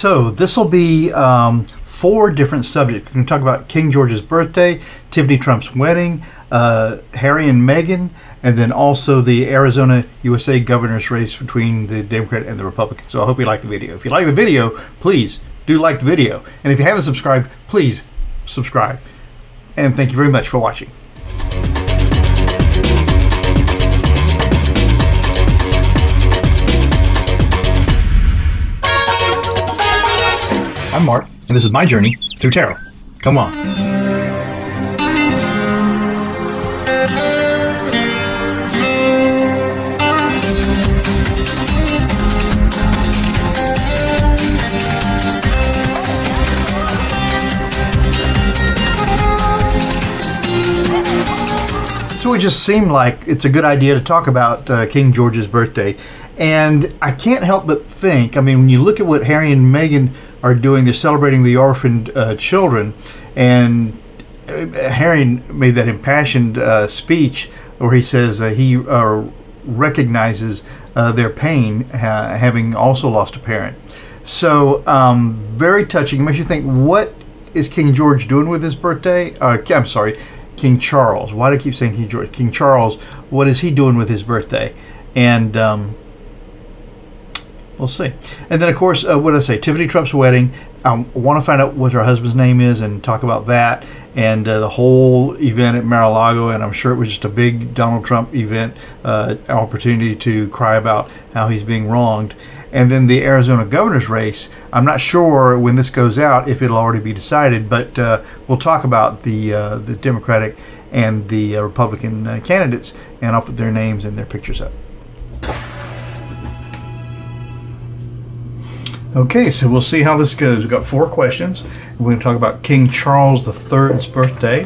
So this will be um, four different subjects. We're going to talk about King George's birthday, Tiffany Trump's wedding, uh, Harry and Meghan, and then also the Arizona USA governor's race between the Democrat and the Republican. So I hope you like the video. If you like the video, please do like the video. And if you haven't subscribed, please subscribe. And thank you very much for watching. I'm Mark, and this is my journey through tarot. Come on. So it just seemed like it's a good idea to talk about uh, King George's birthday. And I can't help but think, I mean, when you look at what Harry and Meghan are doing, they're celebrating the orphaned uh, children. And Harry made that impassioned uh, speech where he says uh, he uh, recognizes their pain having also lost a parent. So, um, very touching. It makes you think, what is King George doing with his birthday? I'm sorry, King Charles. Why do I keep saying King George? King Charles, what is he doing with his birthday? And um, we'll see. And then, of course, uh, what did I say? Tiffany Trump's wedding. I want to find out what her husband's name is and talk about that and uh, the whole event at Mar-a-Lago. And I'm sure it was just a big Donald Trump event, uh, opportunity to cry about how he's being wronged. And then the Arizona governor's race. I'm not sure when this goes out if it'll already be decided, but uh, we'll talk about the uh, the Democratic and the uh, Republican uh, candidates, and I'll put their names and their pictures up. Okay, so we'll see how this goes. We've got four questions. We're going to talk about King Charles III's birthday.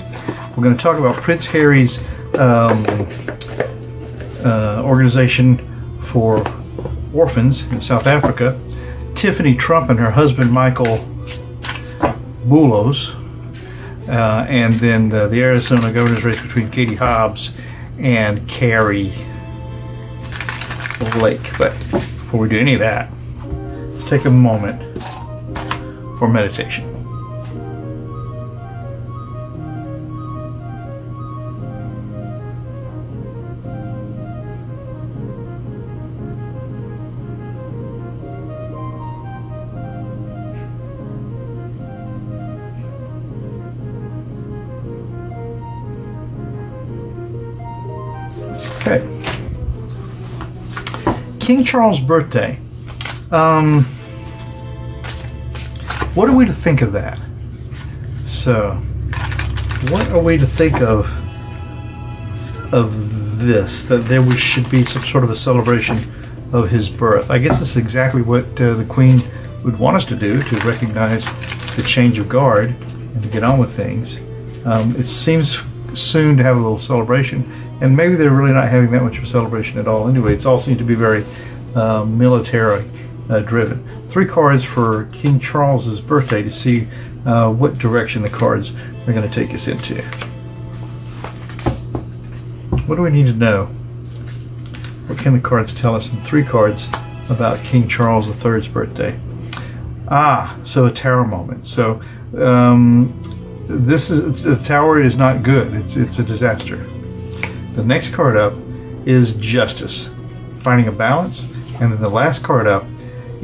We're going to talk about Prince Harry's um, uh, organization for orphans in South Africa, Tiffany Trump and her husband Michael Boulos. uh, and then the, the, Arizona governor's race between Katie Hobbs and Kari Lake. But before we do any of that, take a moment for meditation. Okay. King Charles' birthday. Um, what are we to think of that? So, what are we to think of of this? That there should be some sort of a celebration of his birth. I guess this is exactly what uh, the Queen would want us to do to recognize the change of guard and to get on with things. Um, it seems soon to have a little celebration, and maybe they're really not having that much of a celebration at all. Anyway, it's all seems to be very uh, military uh, driven. Three cards for King Charles's birthday to see uh, what direction the cards are going to take us into. What do we need to know? What can the cards tell us in three cards about King Charles III's birthday? Ah, so a tower moment. So um, this is the tower is not good. It's it's a disaster. The next card up is justice, finding a balance, and then the last card up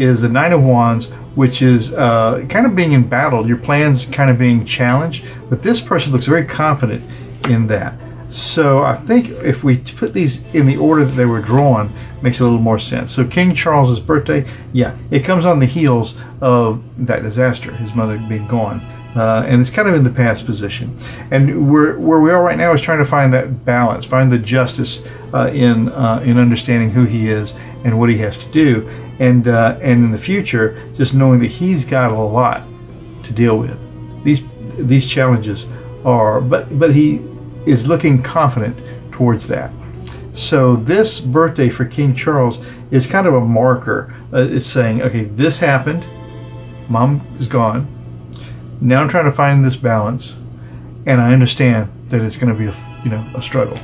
is the Nine of Wands, which is uh, kind of being embattled. Your plans kind of being challenged, but this person looks very confident in that. So I think if we put these in the order that they were drawn, makes a little more sense. So King Charles's birthday, yeah, it comes on the heels of that disaster, his mother being gone. Uh, and it's kind of in the past position. And where, where we are right now is trying to find that balance, find the justice uh, in uh, in understanding who he is and what he has to do, and uh, and in the future, just knowing that he's got a lot to deal with. These these challenges are, but but he is looking confident towards that. So this birthday for King Charles is kind of a marker. Uh, it's saying, okay, this happened. Mom is gone now I'm trying to find this balance, and I understand that it's going to be a, you know, a struggle.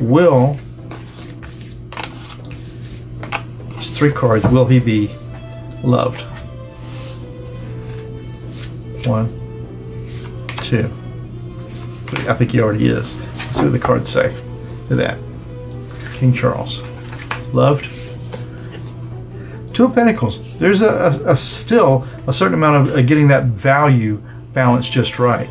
Will, these three cards, will he be loved. One, two, three. I think he already is. See what the cards say to that. King Charles. Loved. Two of Pentacles. There's a, a, a still a certain amount of uh, getting that value balance just right.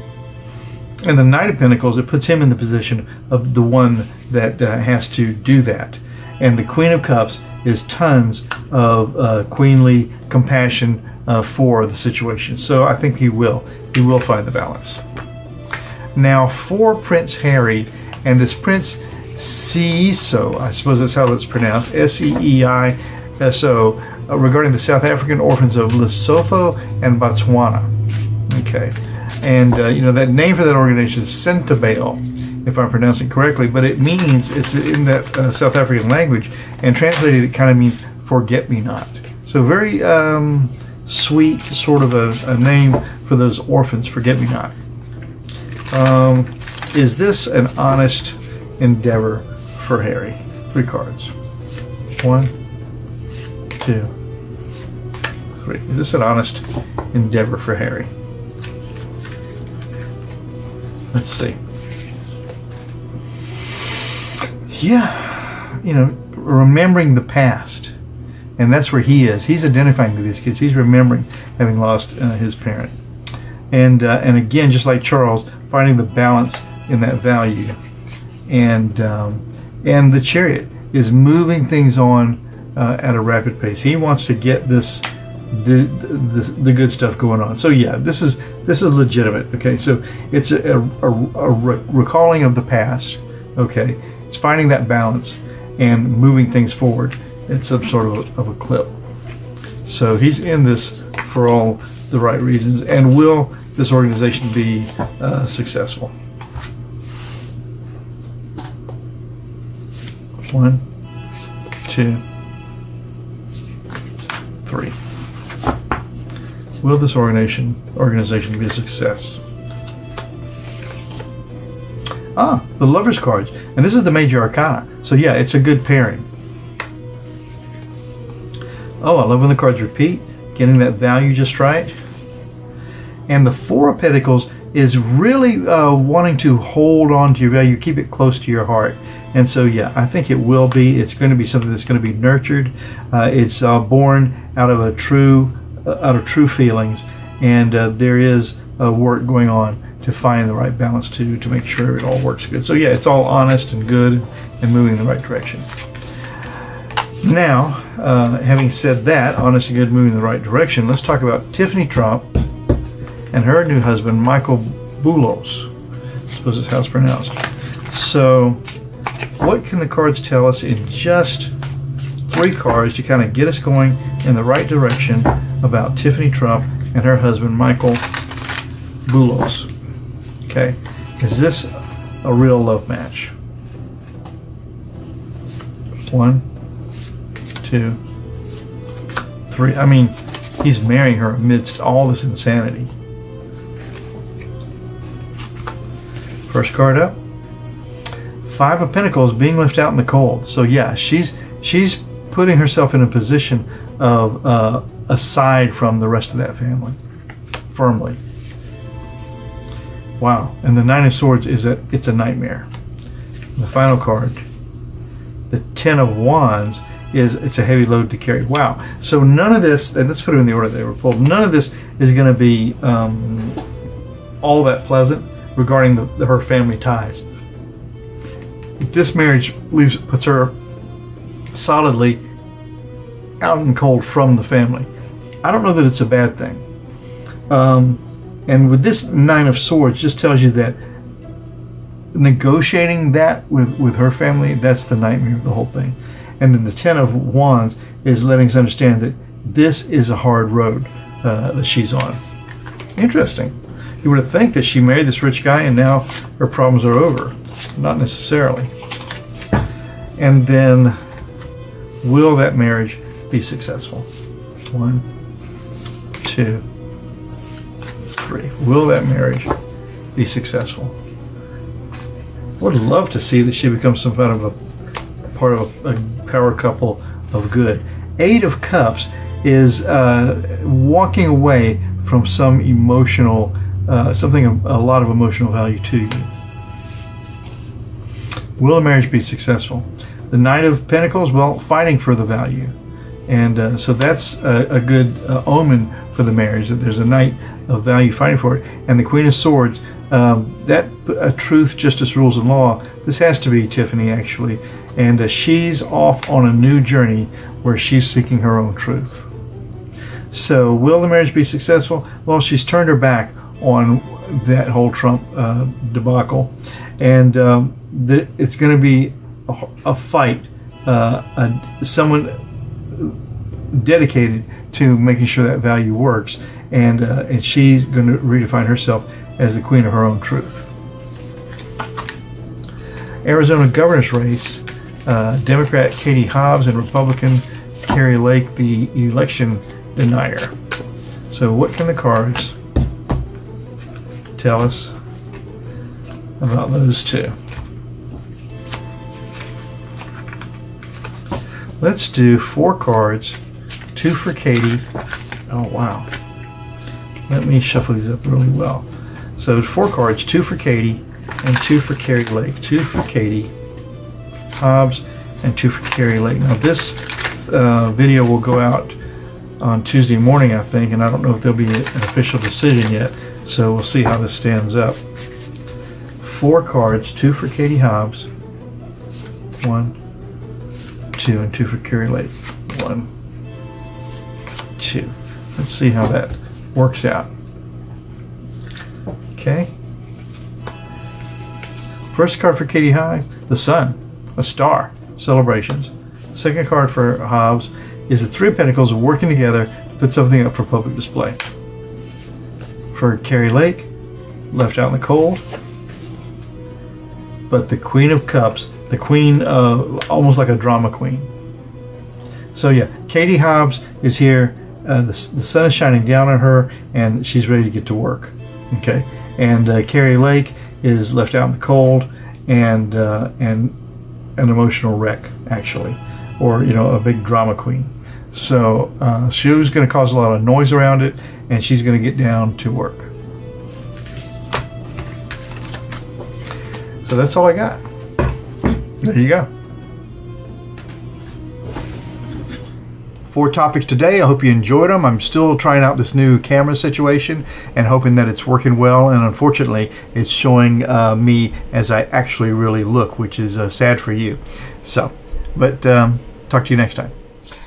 And the Knight of Pentacles, it puts him in the position of the one that uh, has to do that. And the Queen of Cups is tons of uh, queenly compassion uh, for the situation. So I think he will. He will find the balance. Now for Prince Harry and this Prince Seeiso, I suppose that's how that's pronounced, S-E-E-I-S-O, uh, regarding the South African orphans of Lesotho and Botswana. Okay, and uh, you know that name for that organization is Sentebale, if I'm pronouncing it correctly, but it means it's in that uh, South African language, and translated it kind of means "forget me not." So very um, sweet, sort of a, a, name for those orphans, "forget me not." Um, is this an honest endeavor for Harry? Three cards. One, two, three. Is this an honest endeavor for Harry? Let's see. Yeah, you know, remembering the past. And that's where he is. He's identifying with these kids. He's remembering having lost uh, his parent. And, uh, and again, just like Charles, finding the balance in that value. And, um, and the chariot is moving things on uh, at a rapid pace. He wants to get this the, the, the good stuff going on. So yeah, this is this is legitimate. Okay, so it's a, a, a recalling of the past. Okay, it's finding that balance and moving things forward. It's some sort of a, of a clip. So he's in this for all the right reasons. And will this organization be uh, successful? One, two, Will this organization organization be a success? Ah, the Lover's cards. And this is the Major Arcana. So yeah, it's a good pairing. Oh, I love when the cards repeat. Getting that value just right. And the Four of Pentacles is really uh, wanting to hold on to your value, keep it close to your heart. And so, yeah, I think it will be. It's going to be something that's going to be nurtured. Uh, it's uh, born out of a true out of true feelings, and uh, there is a work going on to find the right balance to to make sure it all works good. So yeah, it's all honest and good and moving in the right direction. Now, uh, having said that, honest and good, moving in the right direction, let's talk about Tiffany Trump and her new husband, Michael Boulos. I suppose it's how it's pronounced. So, what can the cards tell us in just three cards to kind of get us going in the right direction about Tiffany Trump and her husband Michael Boulos. Okay, is this a real love match? One, two, three. I mean, he's marrying her amidst all this insanity. First card up. Five of Pentacles being left out in the cold. So yeah, she's she's putting herself in a position of uh, aside from the rest of that family, firmly. Wow, and the Nine of Swords is a it's a nightmare. The final card, the Ten of Wands, is it's a heavy load to carry. Wow. So none of this, and let's put them in the order they were pulled. None of this is going to be um, all that pleasant regarding the, the, her family ties. This marriage leaves puts her solidly out and cold from the family. I don't know that it's a bad thing. Um, and with this Nine of Swords, just tells you that negotiating that with, with her family, that's the nightmare of the whole thing. And then the Ten of Wands is letting us understand that this is a hard road uh, that she's on. Interesting. You would think that she married this rich guy and now her problems are over. Not necessarily. And then, will that marriage be successful? One, two, three. Will that marriage be successful? Would love to see that she becomes some kind of a part of a, a power couple of good. Eight of Cups is uh, walking away from some emotional, uh, something of a lot of emotional value to you. Will the marriage be successful? The Knight of Pentacles, well, fighting for the value. And uh, so that's a, a good uh, omen for the marriage that there's a knight of value fighting for it. And the Queen of Swords, um, that a truth, justice, rules, and law. This has to be Tiffany actually, and uh, she's off on a new journey where she's seeking her own truth. So, will the marriage be successful? Well, she's turned her back on that whole Trump uh, debacle, and um, the, it's going to be a, a fight. Uh, a, someone dedicated to making sure that value works, and uh, and she's going to redefine herself as the queen of her own truth. Arizona governor's race, uh, Democrat Katie Hobbs and Republican Kari Lake, the election denier. So, what can the cards tell us about those two? Let's do four cards, two for Katie. Oh, wow. Let me shuffle these up really well. So, four cards, two for Katie and two for Kari Lake. Two for Katie Hobbs and two for Kari Lake. Now, this uh, video will go out on Tuesday morning, I think, and I don't know if there'll be an official decision yet, so we'll see how this stands up. Four cards, two for Katie Hobbs, one, two, and two for Kari Lake. One, two. Let's see how that works out. Okay. First card for Katie Hobbs, the sun, a star, celebrations. Second card for Hobbs is the Three of Pentacles working together to put something up for public display. For Kari Lake, left out in the cold. But the Queen of Cups, the Queen, uh, almost like a drama queen. So yeah, Katie Hobbs is here. Uh, the, the sun is shining down on her, and she's ready to get to work. Okay, and uh, Kari Lake is left out in the cold, and uh, and an emotional wreck actually, or you know a big drama queen. So uh, she was going to cause a lot of noise around it, and she's going to get down to work. So that's all I got. There you go. Four topics today. I hope you enjoyed them. I'm still trying out this new camera situation and hoping that it's working well. And unfortunately, it's showing uh, me as I actually really look, which is uh, sad for you. So, but um, talk to you next time.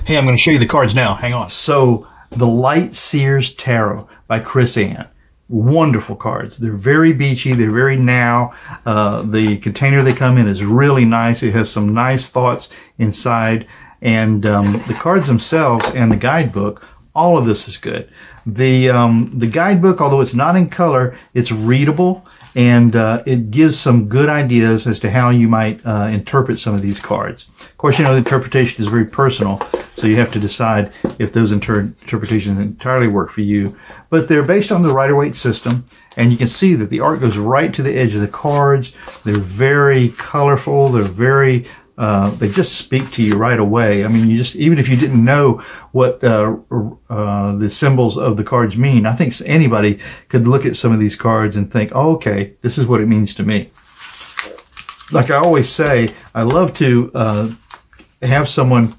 Hey, I'm going to show you the cards now. Hang on. So, the Light Seers Tarot by Chris-Anne Wonderful cards. They're very beachy. They're very now. Uh, the container they come in is really nice. It has some nice thoughts inside. And um, the cards themselves and the guidebook, all of this is good. The, um, the guidebook, although it's not in color, it's readable and uh, it gives some good ideas as to how you might uh, interpret some of these cards. Of course, you know, the interpretation is very personal, so you have to decide if those inter interpretations entirely work for you. But they're based on the Rider-Waite system, and you can see that the art goes right to the edge of the cards. They're very colorful. They're very uh, they just speak to you right away. I mean, you just even if you didn't know what uh, uh, the symbols of the cards mean, I think anybody could look at some of these cards and think, oh, "Okay, this is what it means to me." Like I always say, I love to uh, have someone,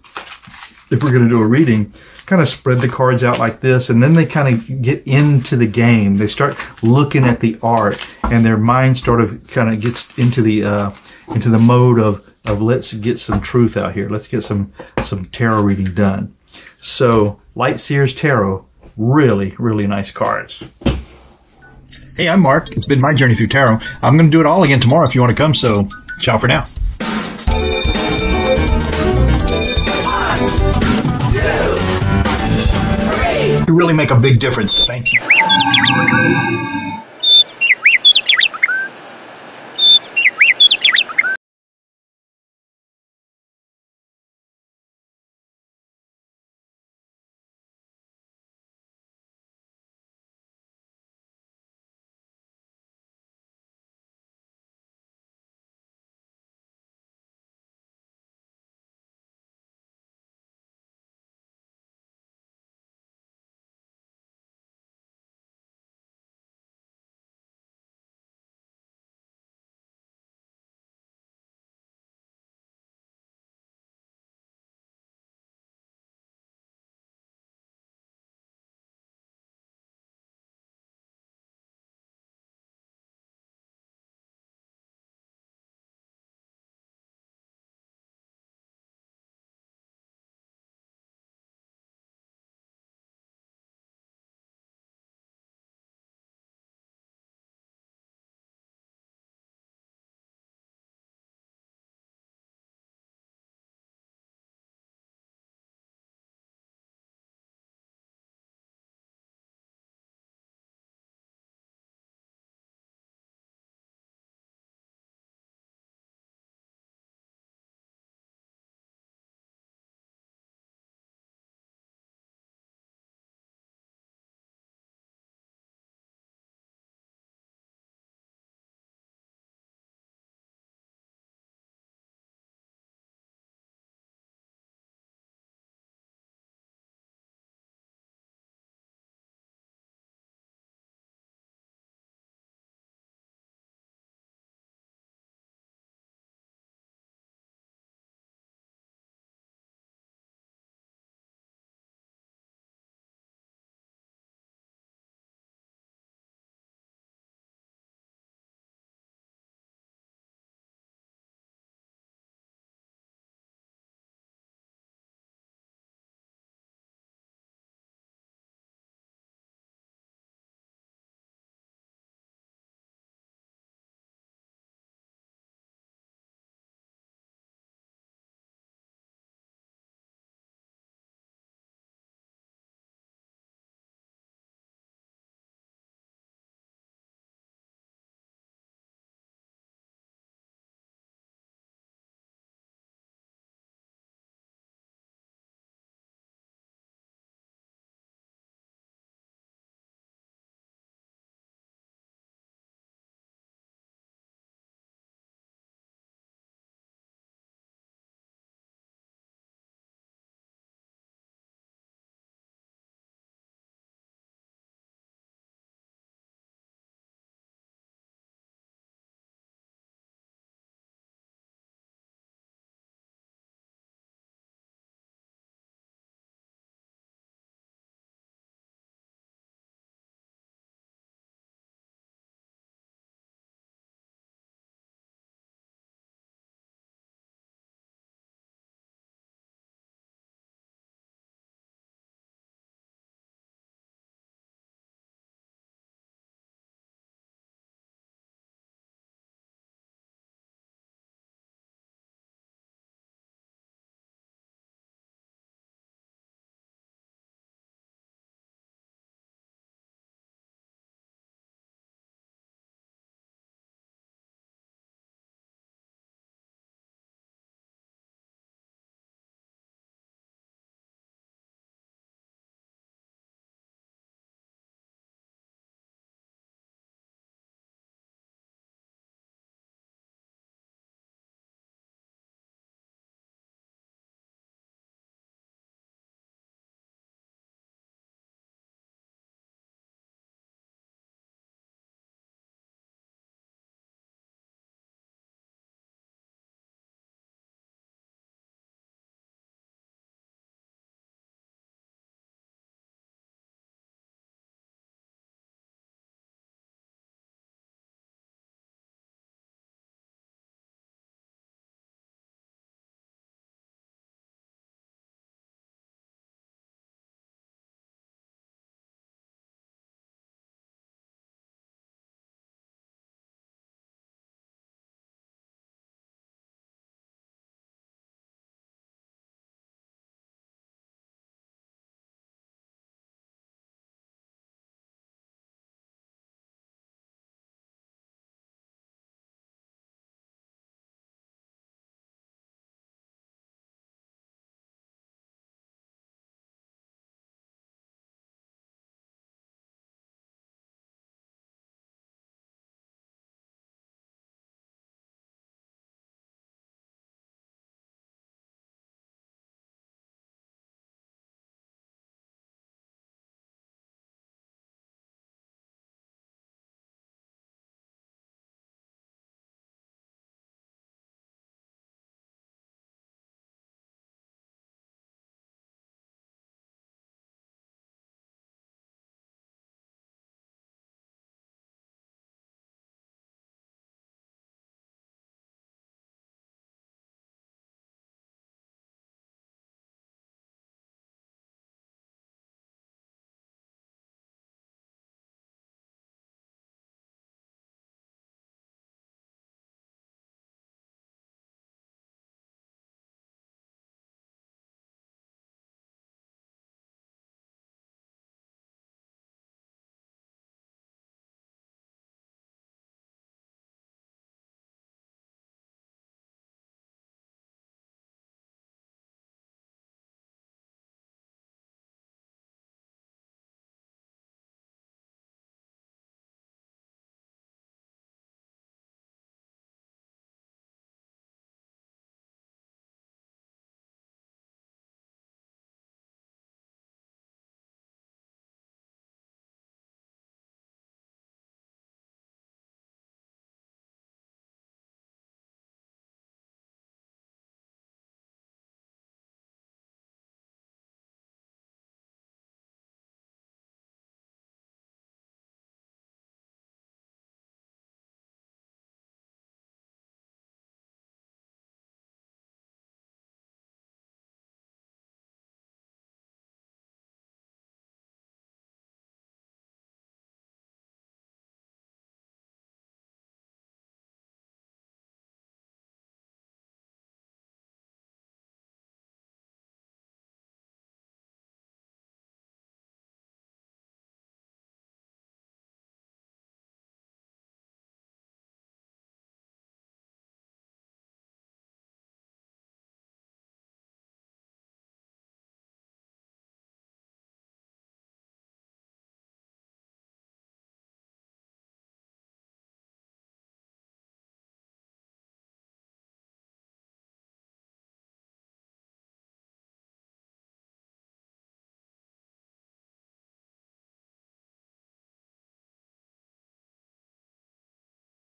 if we're going to do a reading, kind of spread the cards out like this, and then they kind of get into the game. They start looking at the art, and their mind sort of kind of gets into the uh, into the mode of of let's get some truth out here. Let's get some some tarot reading done. So Light Seers Tarot, really really nice cards. Hey, I'm Mark. It's been my journey through tarot. I'm going to do it all again tomorrow if you want to come. So ciao for now. You really make a big difference. Thank you.